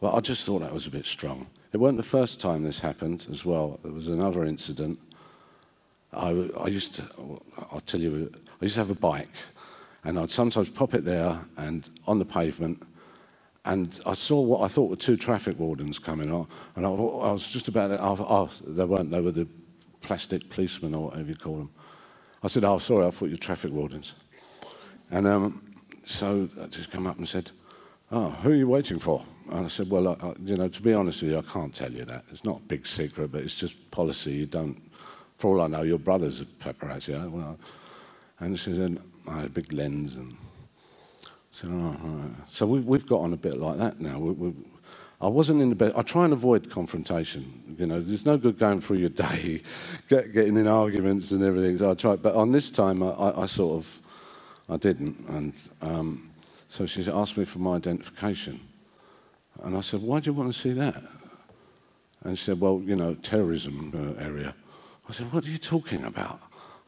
well, I just thought that was a bit strong. It wasn't the first time this happened as well. There was another incident. I, I used to, I'll tell you, I used to have a bike, and I'd sometimes pop it there and on the pavement, and I saw what I thought were two traffic wardens coming on, and I, I was just about to, oh, oh, they weren't, they were the plastic policemen or whatever you call them. I said, oh, sorry, I thought you were traffic wardens. And um, so I just come up and said, oh, who are you waiting for? And I said, well, I, I, you know, to be honest with you, I can't tell you that. It's not a big secret, but it's just policy. You don't, for all I know, your brother's a paparazzi. eh? Well, and she said, I had a big lens and Said, oh, right. So we, we've got on a bit like that now. We, we, I wasn't in the bed. I try and avoid confrontation. You know, there's no good going through your day, [LAUGHS] get, getting in arguments and everything. So I tried, but on this time, I, I, I sort of, I didn't. And um, so she asked me for my identification, and I said, "Why do you want to see that?" And she said, "Well, you know, terrorism uh, area." I said, "What are you talking about?"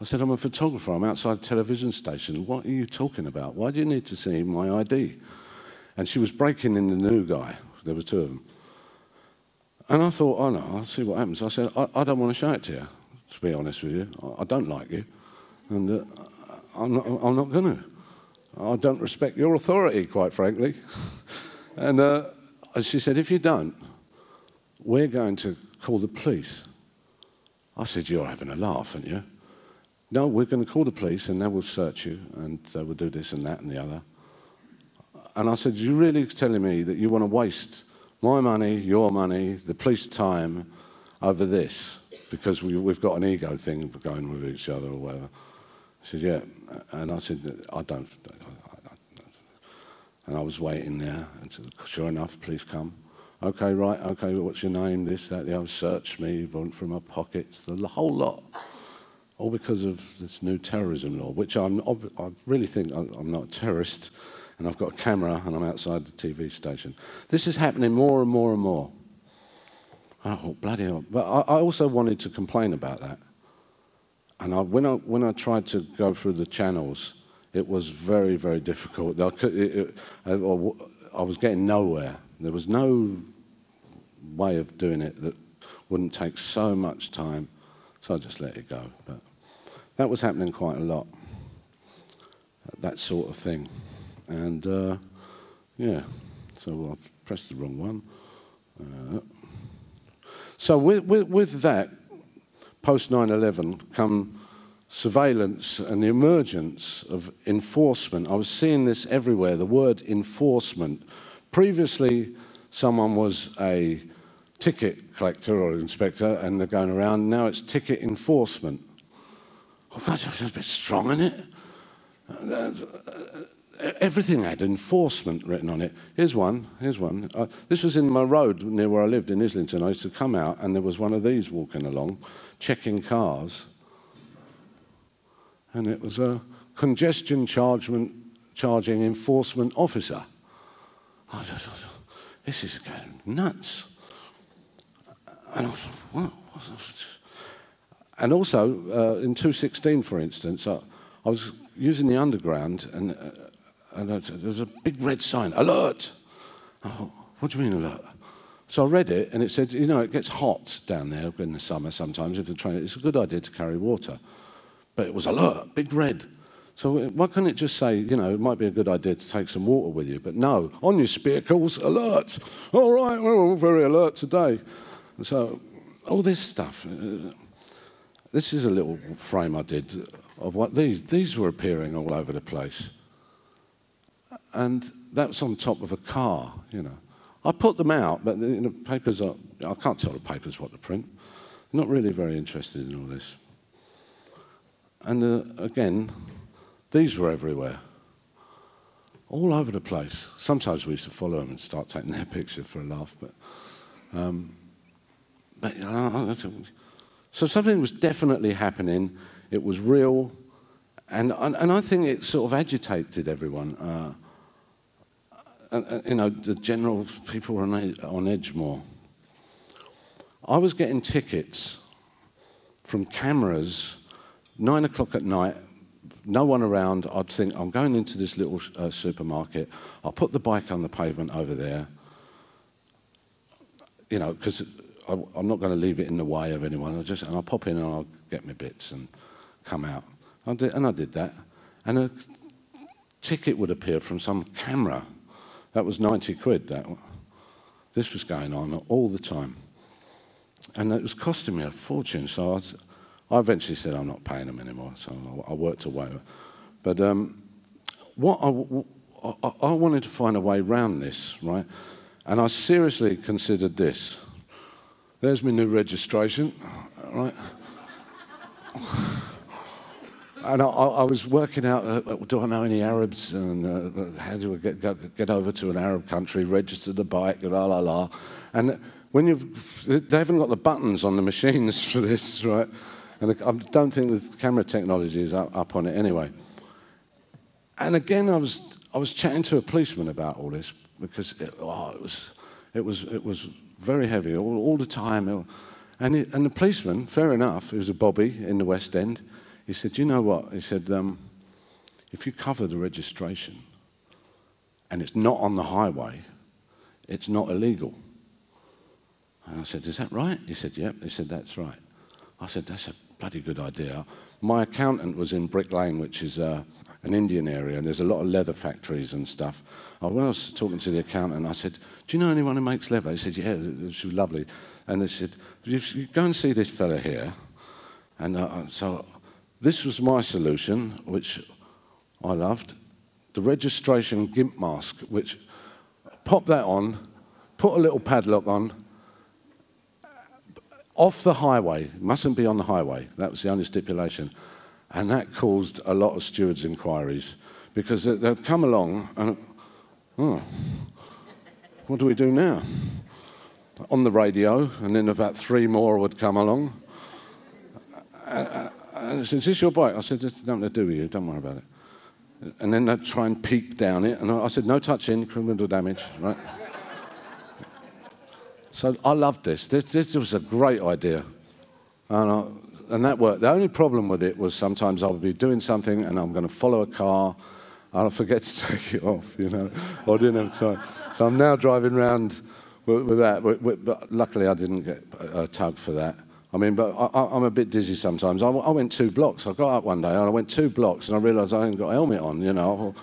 I said, "I'm a photographer. I'm outside a television station. What are you talking about? Why do you need to see my ID?" And she was breaking in the new guy. There were two of them. And I thought, oh no, I'll see what happens. I said, I, I don't want to show it to you, to be honest with you. I, I don't like you. And uh, I'm not, I'm not going to. I don't respect your authority, quite frankly. [LAUGHS] and uh, she said, if you don't, we're going to call the police. I said, you're having a laugh, aren't you? No, we're going to call the police and they will search you and they will do this and that and the other. And I said, you're really telling me that you want to waste my money, your money, the police time over this because we, we've got an ego thing going with each other or whatever? She said, yeah. And I said, I don't. I, I, and I was waiting there. And said, sure enough, police come. Okay, right, okay, what's your name? This, that, the other. Search me, through my pockets, the whole lot. All because of this new terrorism law, which I'm, I really think I'm not a terrorist, and I've got a camera and I'm outside the TV station. This is happening more and more and more. I bloody hell. But I, I also wanted to complain about that. And I, when, I, when I tried to go through the channels, it was very, very difficult. I, could, it, it, I was getting nowhere. There was no way of doing it that wouldn't take so much time. So I just let it go. But that was happening quite a lot, that sort of thing. And uh, yeah, so I've pressed the wrong one. Uh, so with, with, with that, post 9/11 come surveillance and the emergence of enforcement. I was seeing this everywhere. The word enforcement. Previously, someone was a ticket collector or inspector, and they're going around. Now it's ticket enforcement. Oh, God, that's a bit strong, isn't it? everything had enforcement written on it. Here's one. Here's one. Uh, this was in my road near where I lived in Islington. I used to come out, and there was one of these walking along, checking cars, and it was a congestion charging enforcement officer. I thought, this is going nuts. And I was like, what? And also, uh, in 216, for instance, I, I was using the underground and, uh, and there was a big red sign, alert. Oh, what do you mean alert? So I read it and it said, you know, it gets hot down there in the summer sometimes if the train, it's a good idea to carry water. But it was alert, big red. So why can't it just say, you know, it might be a good idea to take some water with you? But no, on your spearcles, alert. All right, we're all very alert today. And so all this stuff. Uh, this is a little frame I did of what these, these were appearing all over the place. And that's on top of a car, you know. I put them out, but the, papers are, I can't tell the papers what to print. Not really very interested in all this. And uh, again, these were everywhere, all over the place. Sometimes we used to follow them and start taking their [LAUGHS] picture for a laugh, but, um, but uh, so something was definitely happening. It was real, and and I think it sort of agitated everyone. Uh, and, you know, the general people were on, on edge more. I was getting tickets from cameras, nine o'clock at night, no one around, I'd think, I'm going into this little uh, supermarket. I'll put the bike on the pavement over there. You know, because I'm not going to leave it in the way of anyone. I just, and I'll pop in and I'll get my bits and come out. I did, and I did that. And a ticket would appear from some camera. That was 90 quid, that. This was going on all the time. And it was costing me a fortune. So I was, I eventually said, I'm not paying them anymore, so I, worked away. But um, what I, I, I wanted to find a way around this, right? And I seriously considered this. There's my new registration, right? and I, I, was working out, uh, uh, do I know any Arabs? And uh, how do I get, get, get, over to an Arab country, register the bike, la la la. And when you they haven't got the buttons on the machines [LAUGHS] for this, right? And I don't think the camera technology is up, up on it anyway. And again, I was, I was chatting to a policeman about all this because it, oh, it, was, it, was, it was very heavy all, all the time. And, it, and the policeman, fair enough, he was a Bobby in the West End, he said, you know what? He said, um, if you cover the registration and it's not on the highway, it's not illegal. And I said, is that right? He said, yep. He said, that's right. I said, that's a bloody good idea. My accountant was in Brick Lane, which is uh, an Indian area, and there's a lot of leather factories and stuff. I was talking to the accountant, I said, do you know anyone who makes leather? He said, yeah, she was lovely. And they said, you go and see this fella here. And uh, so this was my solution, which I loved. The registration GIMP mask, which pop that on, put a little padlock on, off the highway, mustn't be on the highway. That was the only stipulation. And that caused a lot of stewards' inquiries because they'd come along and, oh, what do we do now? On the radio, and then about three more would come along. Uh, and said, Is this your bike? I said, It's nothing to do with you, don't worry about it. And then they'd try and peek down it, and I said, No touching, criminal damage, right? So I loved this. This, this was a great idea. And, I, and that worked. The only problem with it was sometimes I would be doing something and I'm going to follow a car and I forget to [LAUGHS] take it off, you know, I didn't have time. So I'm now driving around with, with that. But, but, luckily I didn't get a, a tug for that. I mean, but I, am a bit dizzy sometimes. I, I, went two blocks. I got up one day and I went two blocks and I realised I hadn't got a helmet on, you know.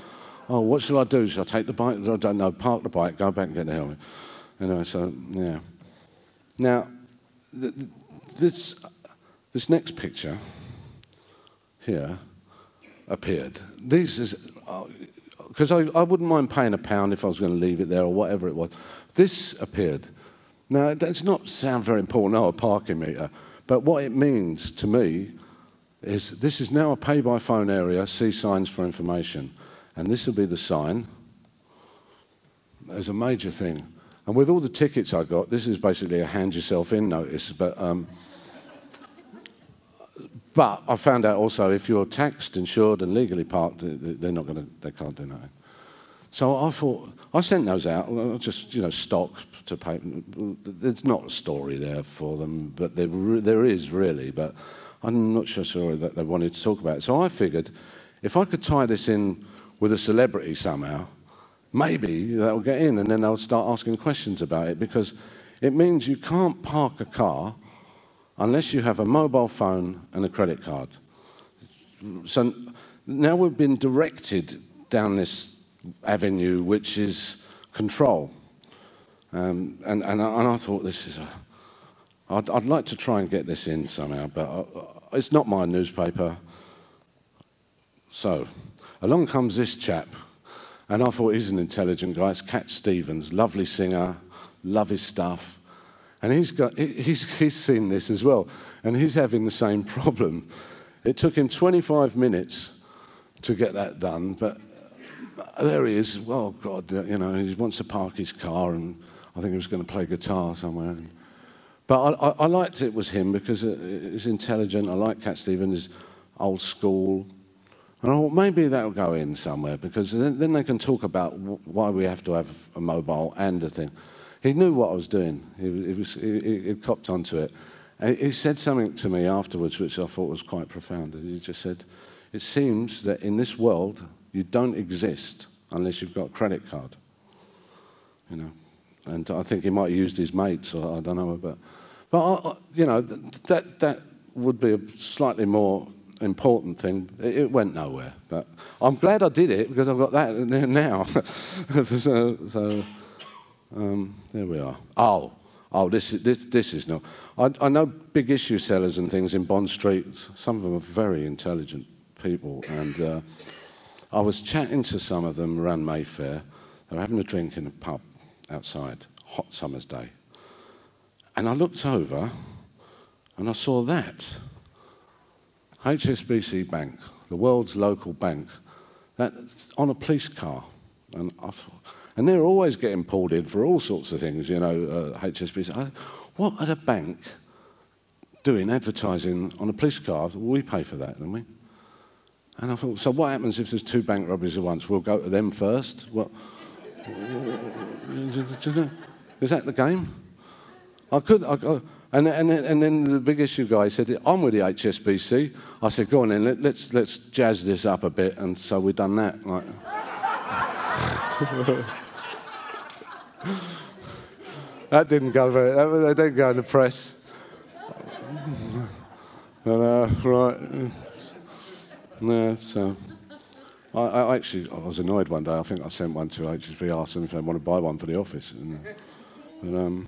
oh, what shall I do? Shall I take the bike? I don't know. Park the bike, go back and get the helmet. Anyway, so yeah. Now, th this this next picture here appeared. These is because uh, I, I wouldn't mind paying a pound if I was going to leave it there or whatever it was. This appeared. Now, it does not sound very important, oh, a parking meter, but what it means to me is this is now a pay by phone area, see signs for information. And this will be the sign. There's a major thing. And with all the tickets I got, this is basically a hand yourself in notice. But, um, but I found out also if you're taxed, insured, and legally parked, they're not going to, they can't do nothing. So I thought, I sent those out, just, you know, stock to pay. There's not a story there for them, but there, there is really, but I'm not sure sorry that they wanted to talk about it. So I figured if I could tie this in with a celebrity somehow, maybe that'll get in and then they'll start asking questions about it because it means you can't park a car unless you have a mobile phone and a credit card. So now we've been directed down this avenue, which is control. Um, and, and, and, I thought this is a. I'd, I'd like to try and get this in somehow, but I, it's not my newspaper. So, along comes this chap, and I thought he's an intelligent guy. It's Cat Stevens, lovely singer, love his stuff. And he's, got, he's, he's seen this as well, and he's having the same [LAUGHS] problem. It took him 25 minutes to get that done, but there he is. Well, God, uh, you know, he wants to park his car, and I think he was going to play guitar somewhere. But I, I, I liked it was him because uh, he's intelligent. I like Cat Stevens, old school. And I thought maybe that'll go in somewhere because then, then they can talk about why we have to have a mobile and a thing. He knew what I was doing. He, he, he, he copped onto it. And he said something to me afterwards which I thought was quite profound. He just said, it seems that in this world you don't exist unless you've got a credit card. You know, and I think he might have used his mates, or I don't know, but, but I, you know, that that would be a slightly more important thing. It, it, went nowhere, but I'm glad I did it because I've got that now. [LAUGHS] so, so um, there we are. Oh, oh, this is this this is no. I, I know big issue sellers and things in Bond Street. Some of them are very intelligent people, and. Uh, I was chatting to some of them around Mayfair. They were having a drink in a pub outside, hot summer's day. And I looked over and I saw that. HSBC Bank, the world's local bank, that's on a police car. And, and they're always getting pulled in for all sorts of things, you know, uh, HSBC. I, what are a bank doing advertising on a police car? Well, we pay for that, don't we? And I thought, so what happens if there's two bank robberies at once? We'll go to them first. [LAUGHS] Is that the game? I could. I, I, and, and, and then the big issue guy said, I'm with the HSBC. I said, go on then, let, let's, let's jazz this up a bit. And so we've done that. Like. [LAUGHS] that didn't go very, that, didn't go in the press. [LAUGHS] and, uh, right. No, so. I, I, actually I was annoyed one day. I think I sent one to HSB, asked them if they want to buy one for the office. And, and, um,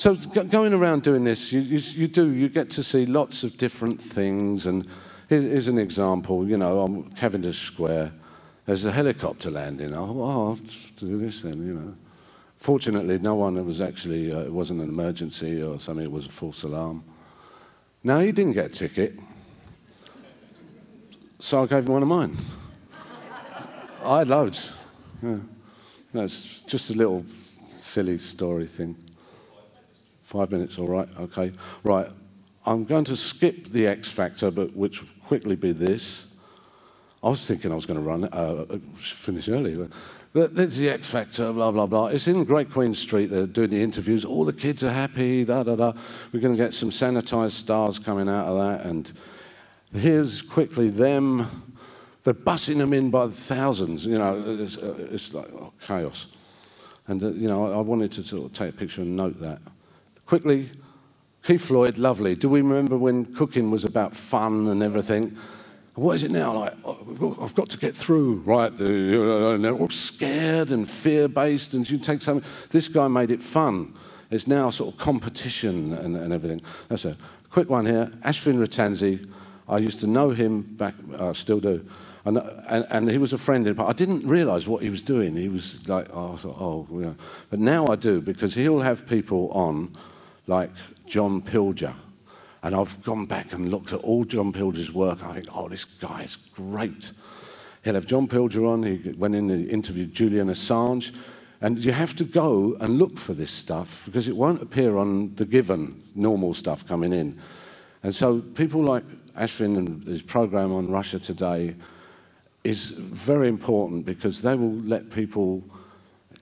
so going around doing this, you, you, you, do, you get to see lots of different things. And here's an example, you know, on Cavendish Square, there's a helicopter landing. Oh, well, I'll do this then, you know. Fortunately, no one was actually, uh, it wasn't an emergency or something, it was a false alarm. Now, he didn't get a ticket. So I gave him one of mine. I had loads. Yeah. That's just a little silly story thing. Five minutes, all right, okay. Right, I'm going to skip the X Factor, but which will quickly be this. I was thinking I was going to run, uh, finish early. But there's the X Factor, blah, blah, blah. It's in Great Queen Street. They're doing the interviews. All the kids are happy, da, da, da. We're going to get some sanitized stars coming out of that. And Here's quickly them. They're bussing them in by the thousands. You know, it's, uh, it's like oh, chaos. And, uh, you know, I, I wanted to sort of take a picture and note that. Quickly, Keith Floyd, lovely. Do we remember when cooking was about fun and everything? What is it now? Like, oh, I've got to get through, right? And uh, uh, they're all scared and fear based, and you take something. This guy made it fun. It's now sort of competition and, and everything. That's a quick one here. Afshin Rattansi I used to know him back, I still do. And, and, and, he was a friend, but I didn't realize what he was doing. He was like, oh, thought, oh, yeah. But now I do, because he'll have people on like John Pilger. And I've gone back and looked at all John Pilger's work. I think, oh, this guy is great. He'll have John Pilger on. He went in and interviewed Julian Assange. And you have to go and look for this stuff because it won't appear on the given normal stuff coming in. And so people like Afshin and his program on Russia Today, is very important because they will let people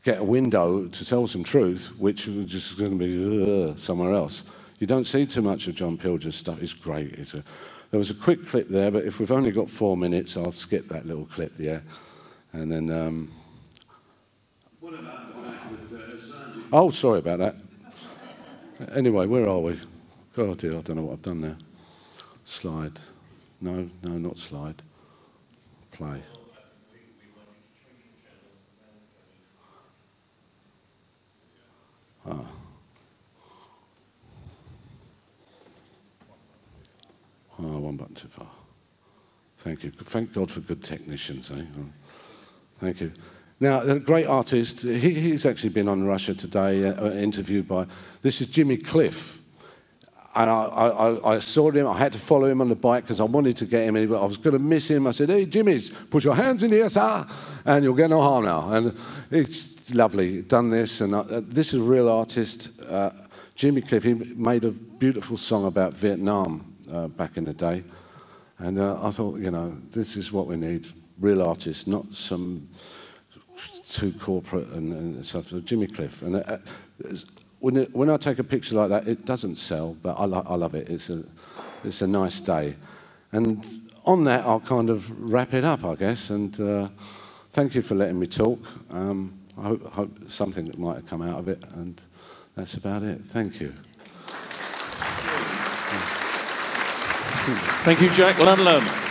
get a window to tell some truth, which is just going to be uh, somewhere else. You don't see too much of John Pilger's stuff. It's great. It's a, there was a quick clip there, but if we've only got four minutes, I'll skip that little clip, yeah. And then. Um, oh, sorry about that. Anyway, where are we? Oh dear, I don't know what I've done there. Slide. No, no, not slide. Play. Ah. Oh, one button too far. Thank you. Thank God for good technicians, eh? Oh, thank you. Now, a great artist, he, he's actually been on Russia Today, uh, uh, interviewed by, this is Jimmy Cliff. And I, I, I, saw him, I had to follow him on the bike because I wanted to get him, in, but I was going to miss him. I said, hey, Jimmy's, put your hands in here, sir, and you'll get no harm now. And it's lovely, done this, and uh, this is a real artist. Uh, Jimmy Cliff, he made a beautiful song about Vietnam uh, back in the day. And uh, I thought, you know, this is what we need real artists, not some too corporate and, and stuff. So Jimmy Cliff. And uh, when, it, when I take a picture like that, it doesn't sell, but I, lo- I love it. It's a, it's a nice day. And on that, I'll kind of wrap it up, I guess. And uh, thank you for letting me talk. Um, I hope, hope something might have come out of it. And that's about it. Thank you. Thank you, Jack Ludlam.